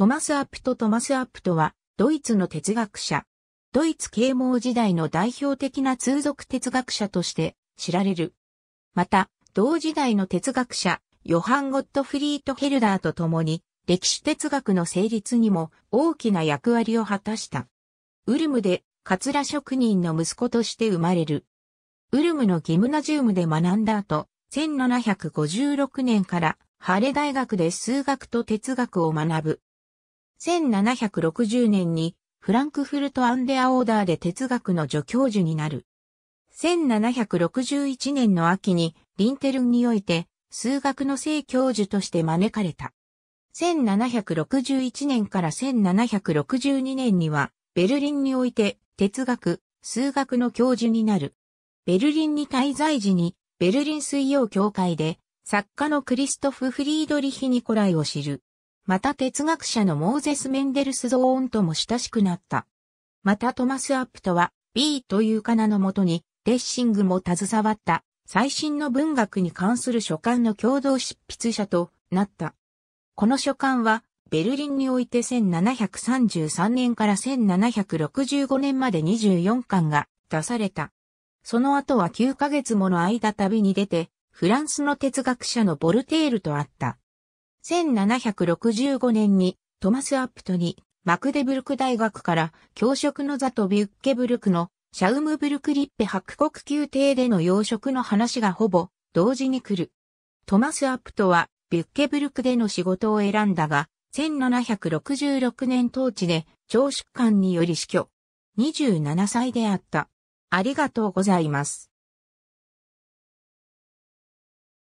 トマス・アップト・トマス・アップトは、ドイツの哲学者。ドイツ啓蒙時代の代表的な通俗哲学者として知られる。また、同時代の哲学者、ヨハン・ゴットフリート・ヘルダーと共に、歴史哲学の成立にも大きな役割を果たした。ウルムで、カツラ職人の息子として生まれる。ウルムのギムナジウムで学んだ後、1756年からハレ大学で数学と哲学を学ぶ。1760年にフランクフルト・アンデアオーダーで哲学の助教授になる。1761年の秋にリンテルンにおいて数学の正教授として招かれた。1761年から1762年にはベルリンにおいて哲学、数学の教授になる。ベルリンに滞在時にベルリン水曜協会で作家のクリストフ・フリードリヒ・ニコライを知る。また哲学者のモーゼス・メンデルスゾーンとも親しくなった。またトマス・アップとは B という仮名のもとにレッシングも携わった最新の文学に関する書簡の共同執筆者となった。この書簡はベルリンにおいて1733年から1765年まで24巻が出された。その後は9ヶ月もの間旅に出て、フランスの哲学者のボルテールと会った。1765年にトマス・アップトにマクデブルク大学から教職の座とビュッケブルクのシャウムブルクリッペ伯国宮廷での要職の話がほぼ同時に来る。トマス・アップトはビュッケブルクでの仕事を選んだが、1766年当地で腸出血により死去。27歳であった。ありがとうございます。